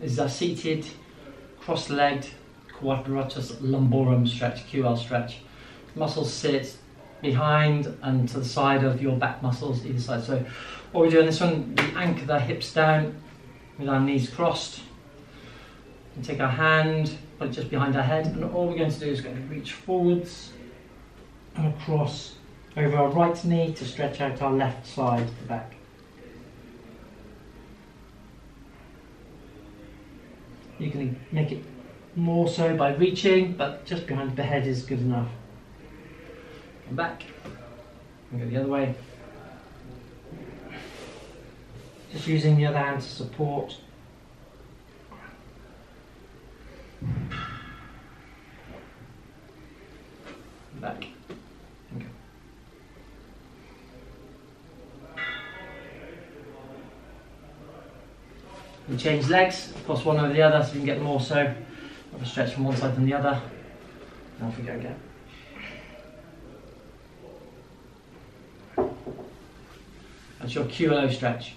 is a seated, cross-legged quadratus lumborum stretch, QL stretch. Muscles sit behind and to the side of your back muscles either side. So what we do in this one, we anchor the hips down with our knees crossed. And take our hand, put it just behind our head, and all we're going to do is going to reach forwards and across over our right knee to stretch out our left side the back. You can make it more so by reaching, but just behind the head is good enough. Come back, and go the other way. Just using the other hand to support. Back. We change legs, course one over the other so we can get more so of a stretch from one side than the other. And off we go again. That's your QLO stretch.